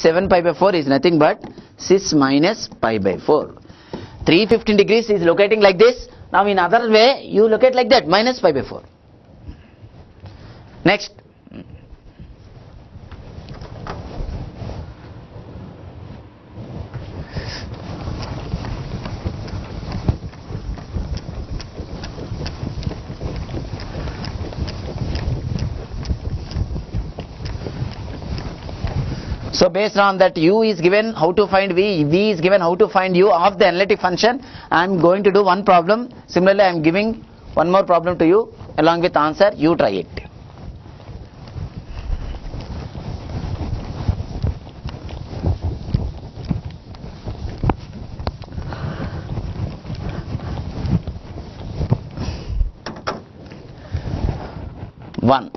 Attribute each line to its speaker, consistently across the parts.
Speaker 1: 7 pi by 4 is nothing but 6 minus pi by 4. 315 degrees is locating like this. Now in other way, you locate like that, minus pi by 4. Next. So based on that u is given how to find v, v is given how to find u of the analytic function. I am going to do one problem. Similarly, I am giving one more problem to you along with answer. You try it. One.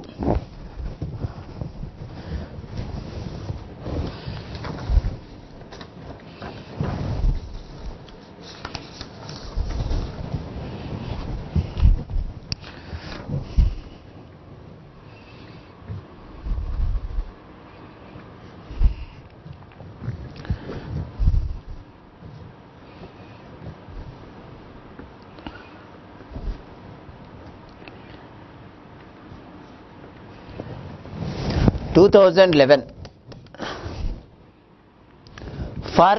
Speaker 1: 2011 for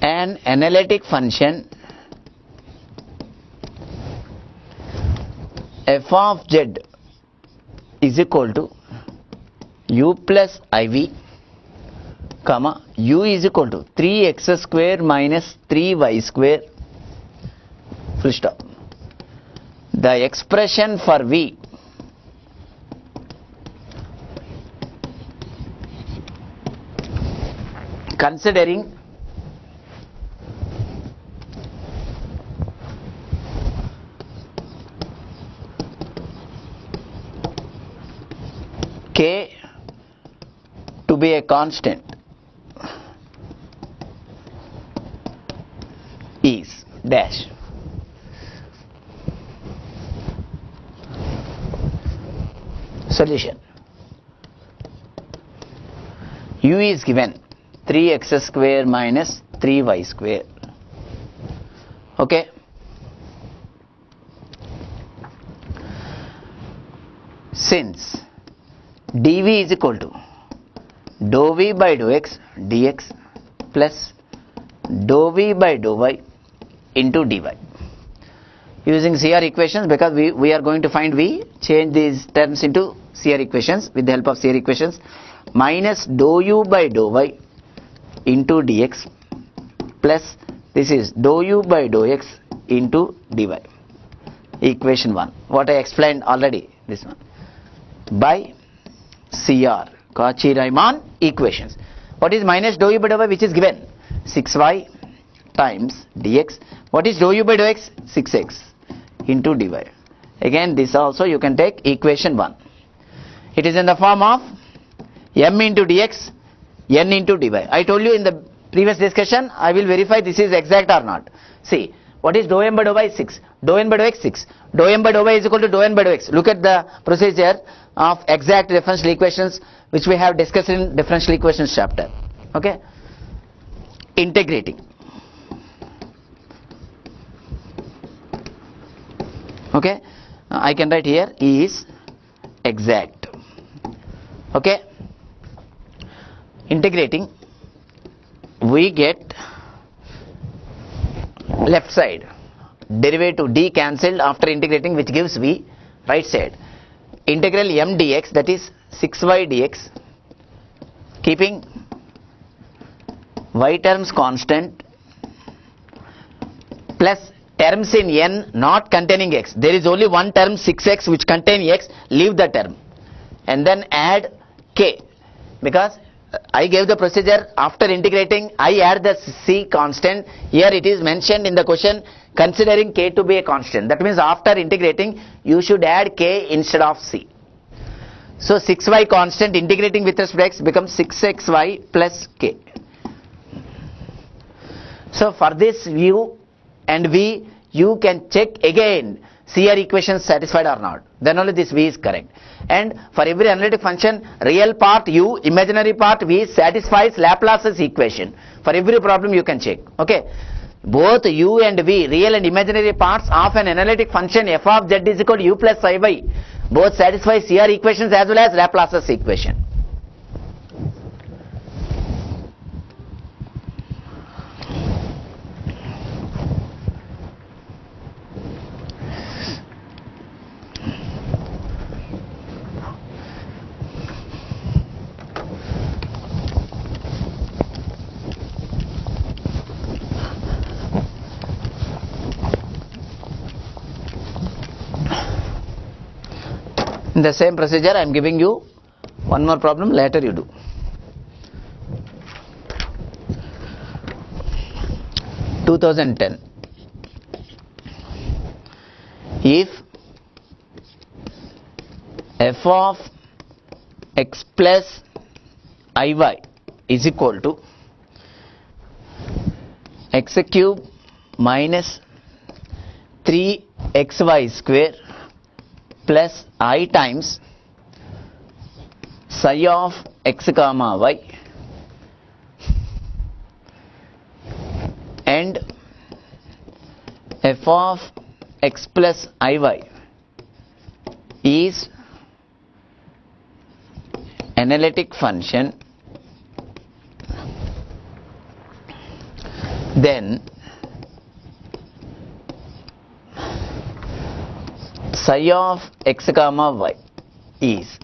Speaker 1: an analytic function f of z is equal to u plus iv comma u is equal to 3x square minus 3y square full stop. The expression for v considering k to be a constant is dash. Solution. U is given 3x square minus 3y square. Okay? Since dv is equal to dou v by dou x dx plus dou v by dou y into dy. Using CR equations because we, we are going to find v change these terms into CR equations with the help of CR equations minus dou u by dou y into dx plus this is dou u by dou x into dy. Equation 1 what I explained already this one. By CR. Cauchy-Riemann equations. What is minus dou u by dou y which is given? 6y times dx. What is dou u by dou x? 6x into dy. Again this also you can take equation 1 it is in the form of m into dx n into dy. I told you in the previous discussion, I will verify this is exact or not. See, what is dou m by dou y? 6. Dou n by dou x? 6. Dou m by dou y is equal to dou n by dou x. Look at the procedure of exact differential equations which we have discussed in differential equations chapter. Okay. Integrating. Okay. I can write here is exact. Okay integrating we get left side. Derivative d cancelled after integrating which gives v right side. Integral m dx that is 6y dx keeping y terms constant plus terms in n not containing x. There is only one term 6x which contain x leave the term. And then add k because I gave the procedure. After integrating I add the C constant. Here it is mentioned in the question considering K to be a constant. That means after integrating you should add K instead of C. So 6y constant integrating with respect to x becomes 6xy plus K. So for this view and V you can check again CR equation satisfied or not. Then only this V is correct. And for every analytic function, real part U, imaginary part V satisfies Laplace's equation. For every problem you can check. Okay. Both U and V, real and imaginary parts of an analytic function f of z is equal to U plus psi. Both satisfy CR equations as well as Laplace's equation. In the same procedure, I am giving you one more problem, later you do. Two thousand ten. If f of x plus iy is equal to x cube minus 3xy square plus i times psi of x comma y and f of x plus iy is analytic function. Then psi of x comma y is.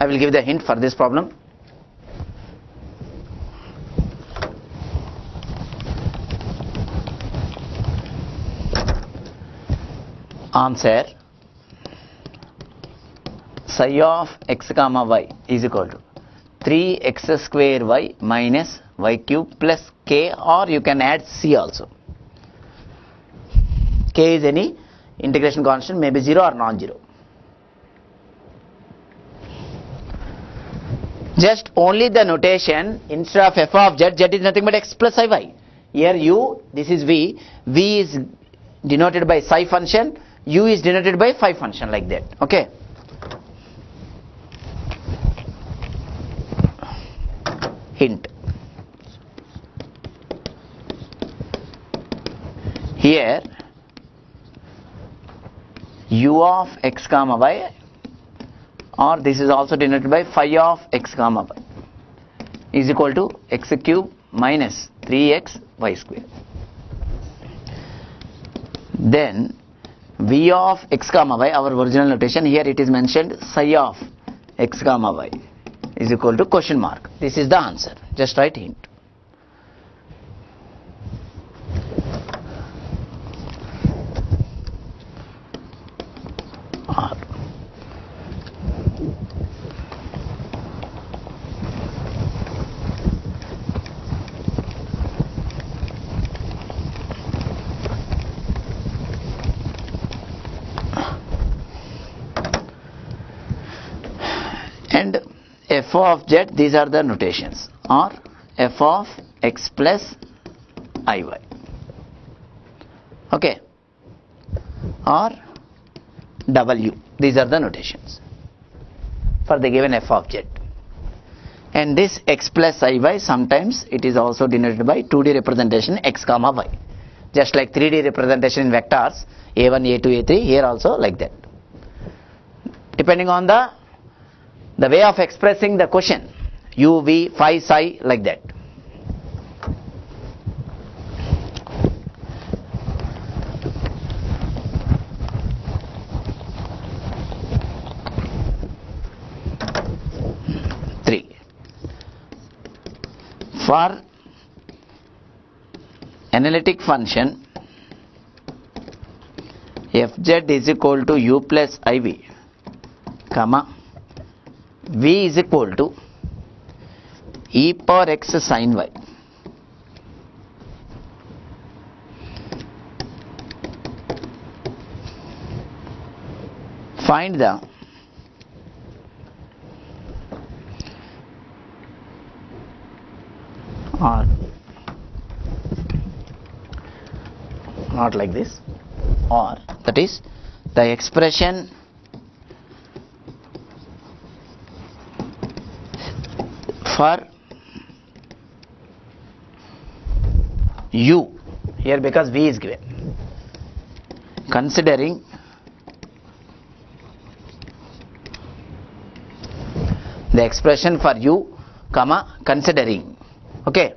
Speaker 1: I will give the hint for this problem. Answer. Psi of x comma y is equal to 3x square y minus y cube plus k or you can add c also k is any integration constant may be 0 or non-zero. Just only the notation instead of f of z, z is nothing but x plus iy. Here u, this is v, v is denoted by psi function, u is denoted by phi function like that. Okay. Hint. Here u of x comma y or this is also denoted by phi of x comma y is equal to x cube minus 3x y square. Then v of x comma y our original notation here it is mentioned psi of x comma y is equal to question mark. This is the answer. Just write hint. And f of z these are the notations. Or f of x plus iy okay. Or w. These are the notations. For the given f z and this x plus iy sometimes it is also denoted by 2d representation x comma y. Just like 3d representation in vectors a1 a2 a3 here also like that. Depending on the the way of expressing the question u v phi psi like that for analytic function fz is equal to u plus iv comma v is equal to e power x sin y. Find the or not like this? Or that is the expression for u here because v is given considering the expression for u comma considering okay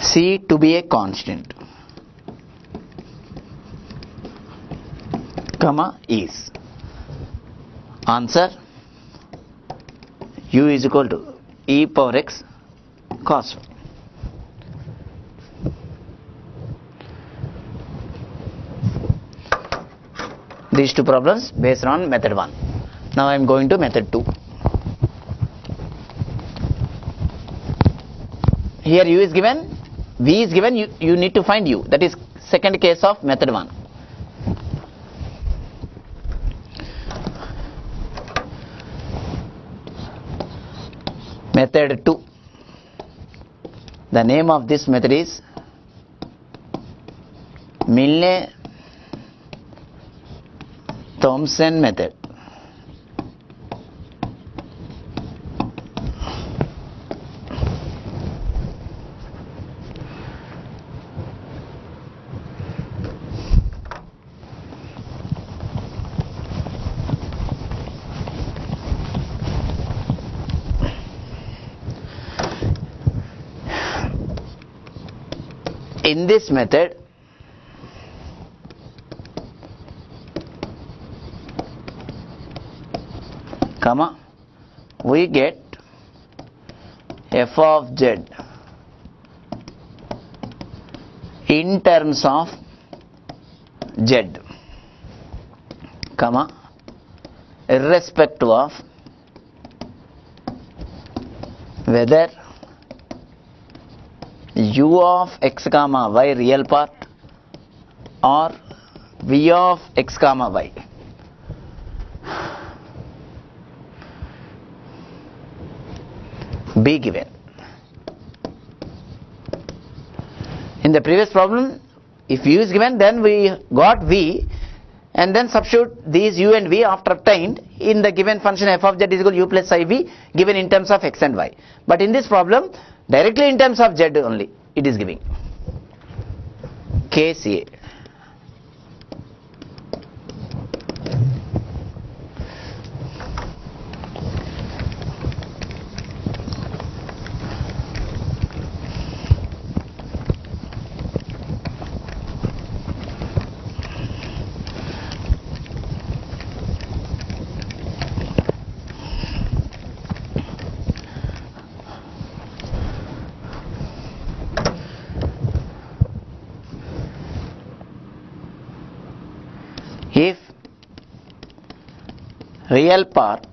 Speaker 1: c to be a constant. Comma is. Answer. U is equal to e power x cos phi. These two problems based on method 1 now i am going to method 2 here u is given v is given you, you need to find u. That is second case of method 1 method 2 the name of this method is Milne Thomson method. In this method comma we get f of z in terms of z comma irrespective of whether u of x comma y real part or v of x comma y be given. In the previous problem if u is given then we got v and then substitute these u and v after obtained in the given function f of z is equal to u plus i v given in terms of x and y. But in this problem directly in terms of z only it is giving. Case a if real part.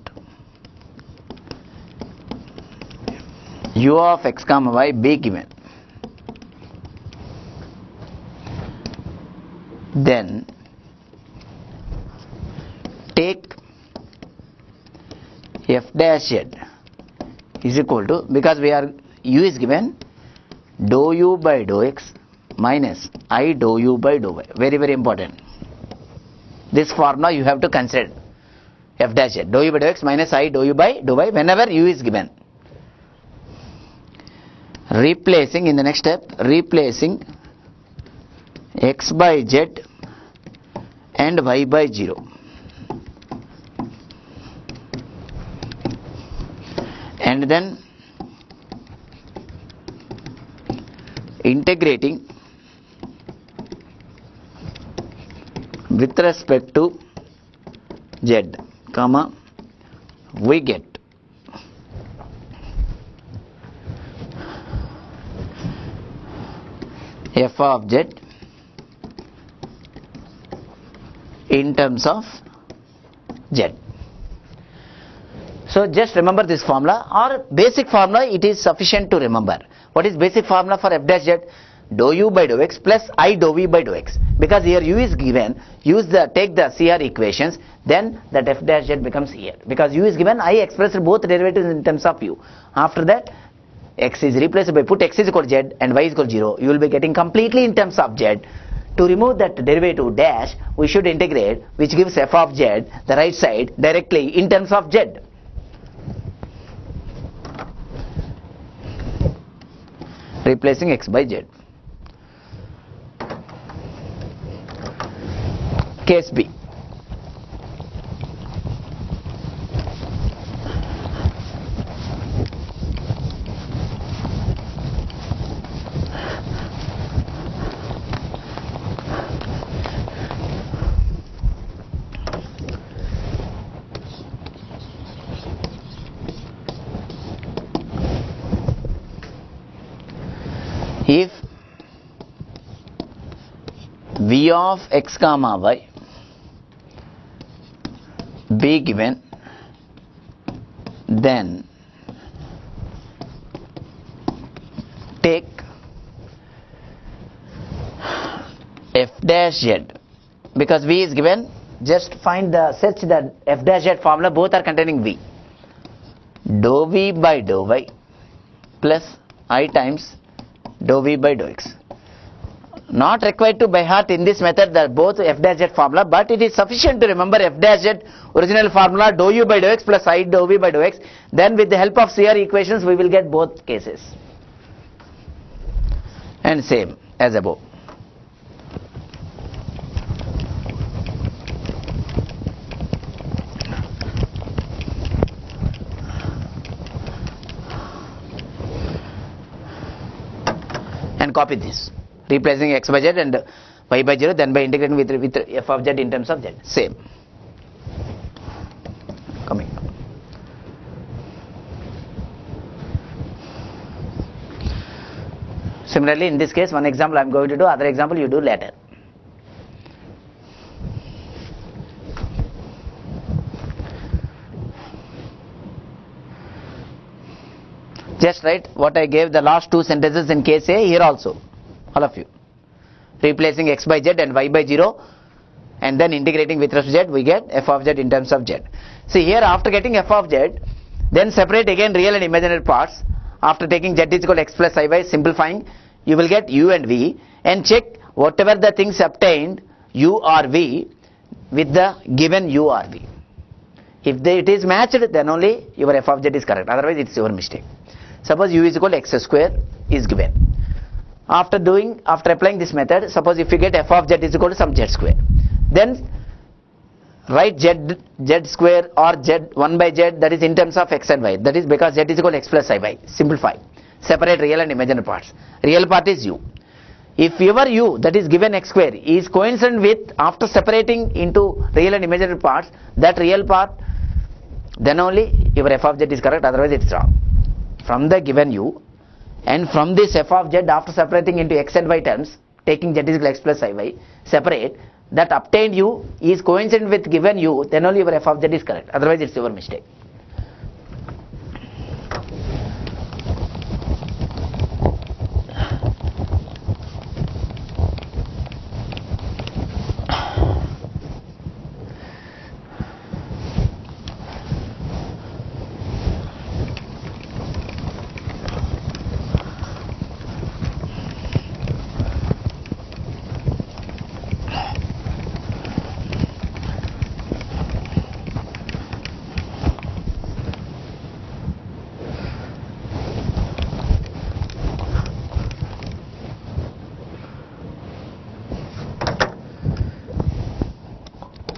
Speaker 1: U of x comma y be given. Then take f dash z is equal to because we are u is given dou u by dou x minus i dou u by dou y. Very very important. This formula you have to consider f dash z dou u by dou x minus i dou u by dou y whenever u is given. Replacing in the next step replacing x by z and y by 0 and then integrating with respect to z comma we get. F of z in terms of z. So just remember this formula or basic formula it is sufficient to remember. What is basic formula for f dash z dou u by dou x plus i dou v by dou x. Because here u is given, use the take the CR equations, then that f dash z becomes here. Because u is given, I expressed both derivatives in terms of u. After that, x is replaced by put x is equal to z and y is equal to 0. You will be getting completely in terms of z. To remove that derivative dash, we should integrate, which gives f of z, the right side, directly in terms of z. replacing x by z. Case B. if v of x comma y be given then take f dash z because v is given just find the search the f dash z formula both are containing v dou v by dou y plus i times dou v by dou x. Not required to by heart in this method the both f dash z formula, but it is sufficient to remember f dash z original formula dou u by dou x plus i dou v by dou x. Then with the help of CR equations we will get both cases. And same as above. and copy this replacing x by z and y by 0 then by integrating with, with f of z in terms of z. Same. Coming. Similarly in this case one example i am going to do other example you do later. Just write what I gave the last two sentences in case A here also all of you. Replacing x by z and y by 0 and then integrating with respect to z we get f of z in terms of z. See here after getting f of z then separate again real and imaginary parts. After taking z is equal to x plus i by simplifying you will get u and v and check whatever the things obtained u or v with the given u or v. If it is matched then only your f of z is correct. Otherwise it's your mistake. Suppose u is equal to x square is given after doing after applying this method suppose if you get f of z is equal to some z square. Then write z z square or z 1 by z that is in terms of x and y. That is because z is equal to x plus i y. Simplify separate real and imaginary parts. Real part is u. If your u that is given x square is coincident with after separating into real and imaginary parts that real part then only your f of z is correct otherwise it's wrong. From the given u and from this f of z after separating into x and y terms taking z is equal x plus i y separate that obtained u is coincident with given u then only your f of z is correct. Otherwise it's your mistake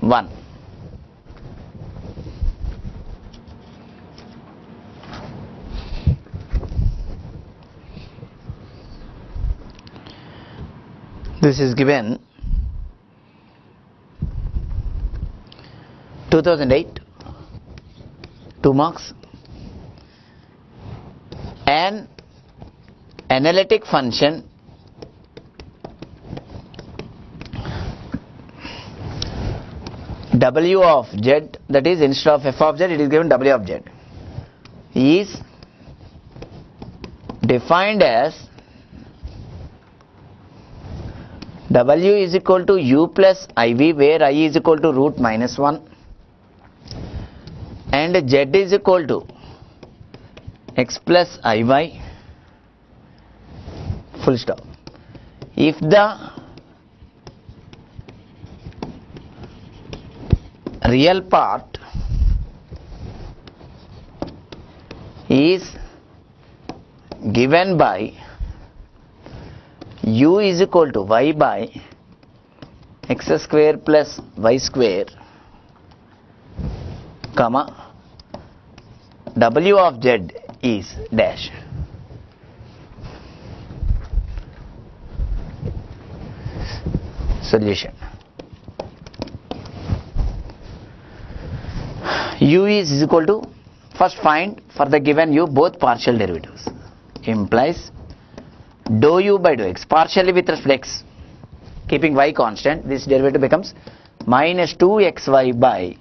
Speaker 1: one is given 2008 2 marks an analytic function w of z that is instead of f of z it is given w of z is defined as w is equal to u plus iv where i is equal to root minus 1 and z is equal to x plus iy full stop. If the real part is given by u is equal to y by x square plus y square comma w of z is dash. Solution. u is equal to first find for the given u both partial derivatives. Implies dou u by dou x partially with respect x keeping y constant this derivative becomes minus 2xy by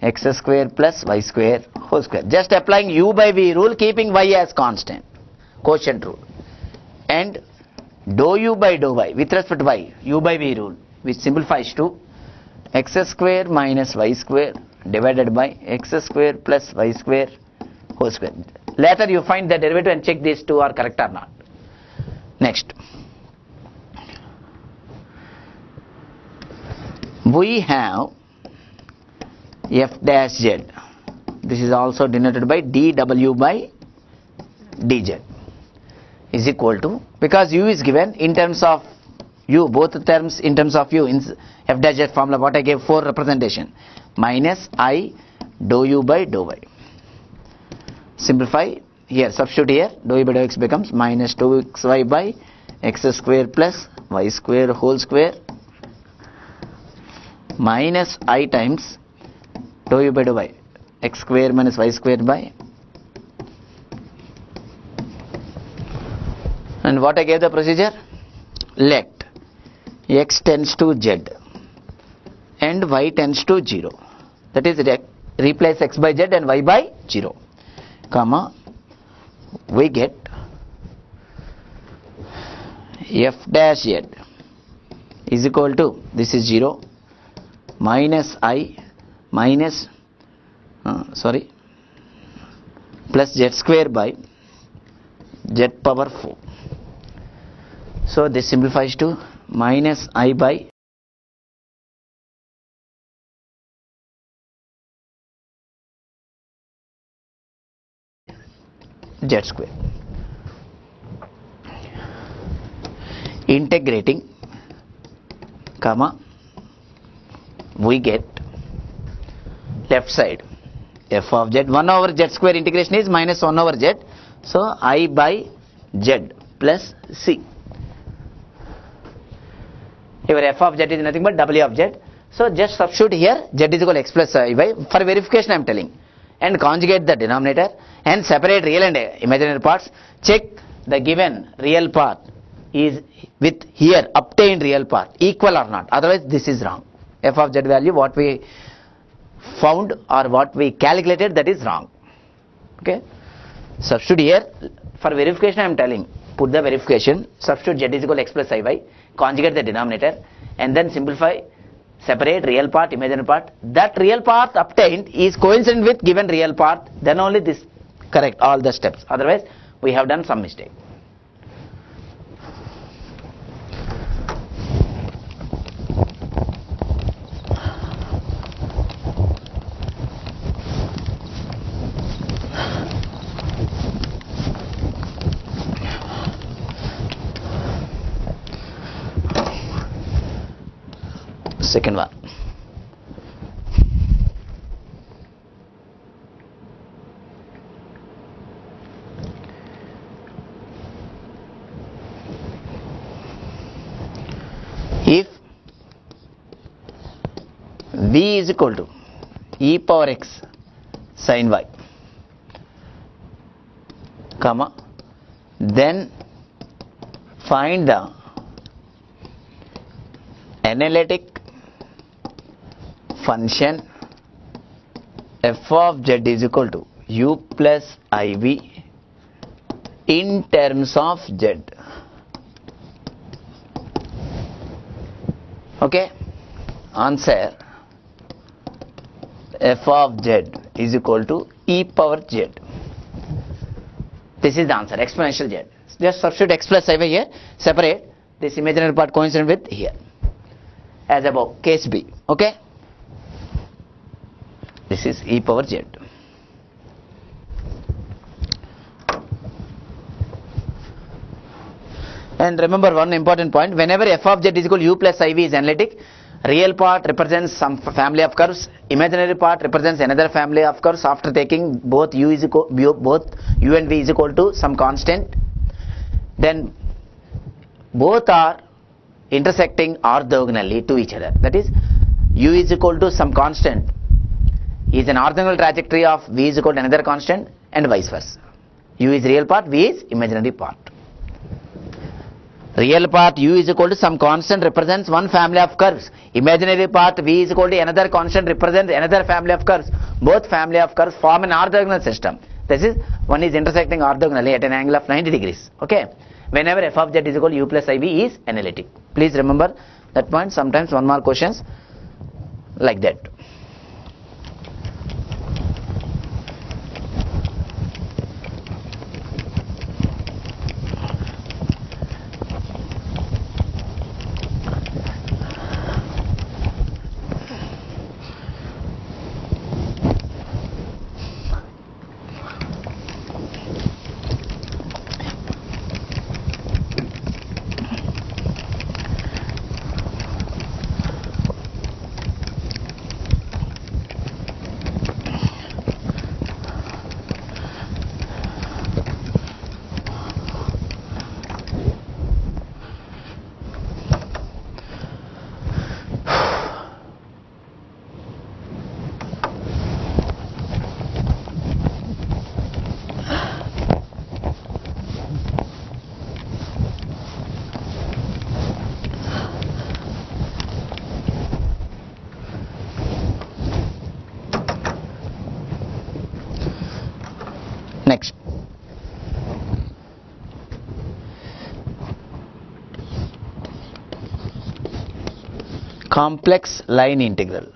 Speaker 1: x square plus y square whole square. Just applying u by v rule keeping y as constant quotient rule. And dou u by dou y with respect to y u by v rule which simplifies to x square minus y square divided by x square plus y square whole square. Later you find the derivative and check these two are correct or not next. We have f dash z this is also denoted by dw by dz is equal to because u is given in terms of u both terms in terms of u in f dash z formula what I gave for representation. Minus i dou u by dou y. Simplify here substitute here. dou by dou x becomes minus 2xy by x square plus y square whole square minus i times dou by dou y. x square minus y square by. And what I gave the procedure? Let x tends to z and y tends to 0 that is re- replace x by z and y by 0 comma we get f dash z is equal to this is 0 minus i minus uh, sorry plus z square by z power 4 so this simplifies to minus i by z square integrating comma we get left side. F of z 1 over z square integration is minus 1 over z. So i by z plus c. Your f of z is nothing but w of z. So just substitute here z is equal x plus i by for verification i am telling. And conjugate the denominator and separate real and imaginary parts. Check the given real part is with here obtained real part equal or not. Otherwise this is wrong. F of z value what we found or what we calculated that is wrong. Okay? Substitute here. For verification i am telling. Put the verification. Substitute z is equal to x plus i y conjugate the denominator. And then simplify. Separate real part imaginary part. That real part obtained is coincident with given real part. Then only this correct all the steps. Otherwise we have done some mistake. Second one if v is equal to e power x sin y. Comma. Then find the analytic function f of z is equal to u plus iv in terms of z. Okay? Answer f of z is equal to e power z. This is the answer exponential z. Just substitute x plus i by here separate this imaginary part coincident with here as above case b okay? This is e power z. And remember one important point, whenever f of z is equal to u plus iv is analytic, real part represents some family of curves, imaginary part represents another family of curves after taking both u is equal, both u and v is equal to some constant, then both are intersecting orthogonally to each other. That is, u is equal to some constant is an orthogonal trajectory of v is equal to another constant and vice versa. u is real part, v is imaginary part. Real part u is equal to some constant represents one family of curves. Imaginary part v is equal to another constant represents another family of curves. Both family of curves form an orthogonal system. This is one is intersecting orthogonally at an angle of 90 degrees. Okay. Whenever f of z is equal to u plus iv is analytic. Please remember that point. Sometimes one more questions like that. Next. Complex line integral.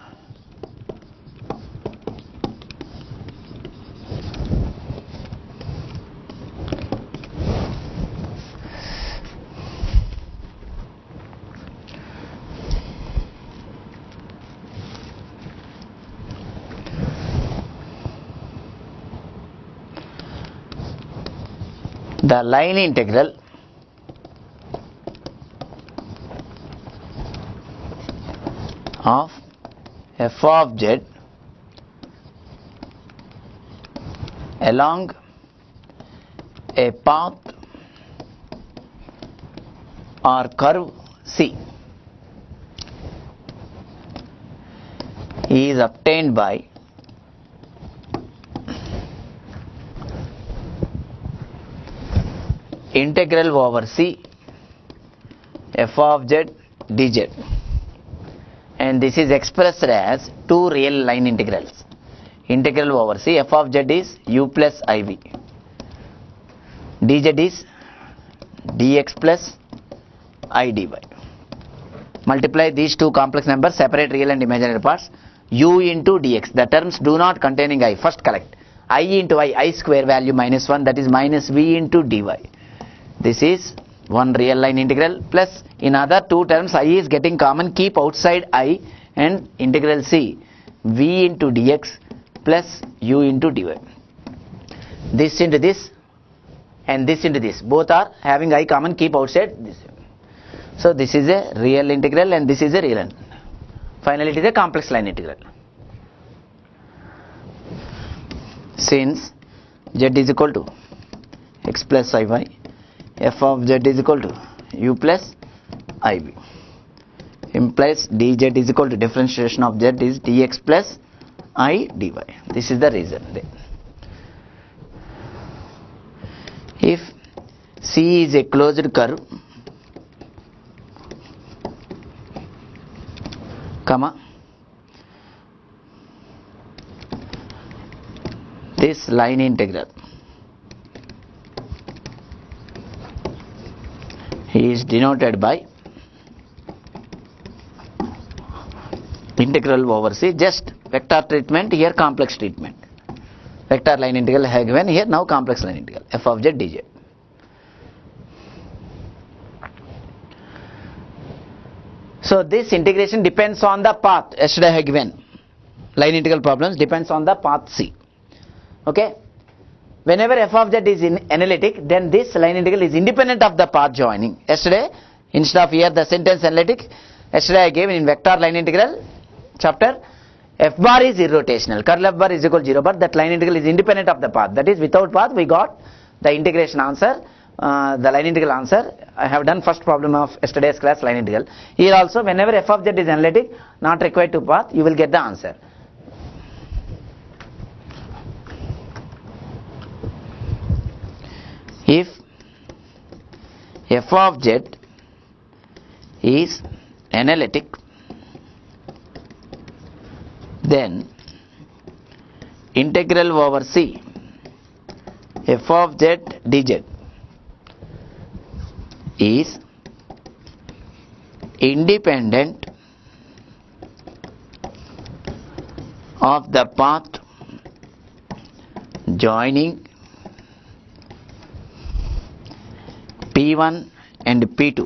Speaker 1: The line integral of f of z along a path or curve C. Is obtained by integral over C f of z dz and this is expressed as two real line integrals. Integral over C f of z is u plus iv dz is dx plus i dy multiply these two complex numbers separate real and imaginary parts. U into dx. The terms do not containing i. First collect. I into i i square value minus 1 that is minus v into dy this is one real line integral plus in other two terms. I is getting common. Keep outside i and integral c. V into dx plus u into dy. This into this and this into this. Both are having i common. Keep outside this. So this is a real integral and this is a real integral. finally it is a complex line integral. Since z is equal to x plus iy f of z is equal to u plus iv implies dz is equal to differentiation of z is dx plus i dy this is the reason then. if c is a closed curve comma this line integral is denoted by integral over C just vector treatment here complex treatment. Vector line integral have given here now complex line integral f of z dz. So this integration depends on the path yesterday I have given. Line integral problems depends on the path C. Okay whenever f of z is in analytic then this line integral is independent of the path joining. Yesterday instead of here the sentence analytic yesterday I gave in vector line integral chapter f bar is irrotational. Curl f bar is equal to 0 but that line integral is independent of the path. That is without path we got the integration answer uh, the line integral answer. I have done first problem of yesterday's class line integral. Here also whenever f of z is analytic not required to path you will get the answer if f of z is analytic then integral over c f of z dz is independent of the path joining P one and P two